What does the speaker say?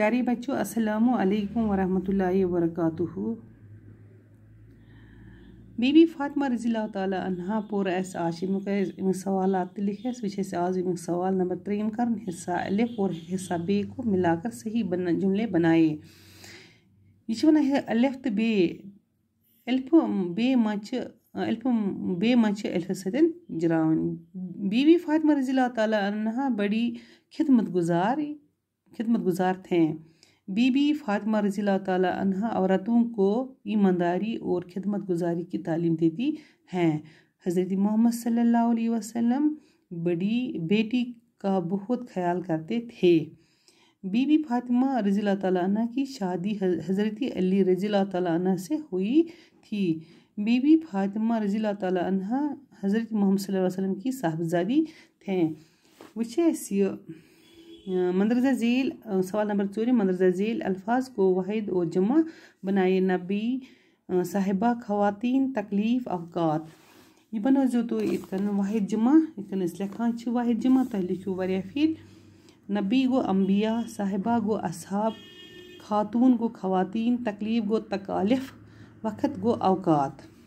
پیارے بچوں، السلام علیکم ورحمۃ اللہ وبرکاتہ بی بی فاطمہ رضی اللہ تعالیٰ عنہ پور اس آج امیک سوالات لکھس وچ آز امیک سوال نمبر تریم کرن حصہ الف اور حصہ بے کو ملا کر صحیح بن، جملے بنائے۔ یہ ونان الف تو بے، الف بے مچ، الف بے مچ، الف ستن جراون بی بی فاطمہ رضی اللہ تعالیٰ عنہ بڑی خدمت گزار خدمت گزار تھے۔ بی بی فاطمہ رضی اللہ تعالیٰ عنہ عورتوں کو ایمانداری اور خدمت گزاری کی تعلیم دیتی ہیں۔ حضرت محمد صلی اللہ علیہ وسلم بڑی بیٹی کا بہت خیال کرتے تھے۔ بی بی فاطمہ رضی اللہ تعالیٰ عنہ کی شادی حضرت علی رضی اللہ تعالیٰ عنہ سے ہوئی تھی۔ بی بی فاطمہ رضی اللہ تعالیٰ عنہ حضرت محمد صلی اللہ علیہ وسلم کی صاحبزادی تھیں وچھے یہ مندرجہ ذیل سوال نمبر ژوٗرِم مندرجہ ذیل الفاظ کو واحد اور جمع بنائے نبی صاحبہ، خواتین، تکلیف، اوقات۔ یہ بنٲیزیو تُہۍ یِتھ واحد جمع یِتھ کٔنۍ أسۍ واحد جمع تۄہہِ لیکھِو واریاہ پھِرِ نبی گوٚو انبیا صاحبہ گوٚو اصحاب، خاتوٗن گوٚو خواتیٖن، تکلیٖف گوٚو تکالِف وقت گوٚو اوقات۔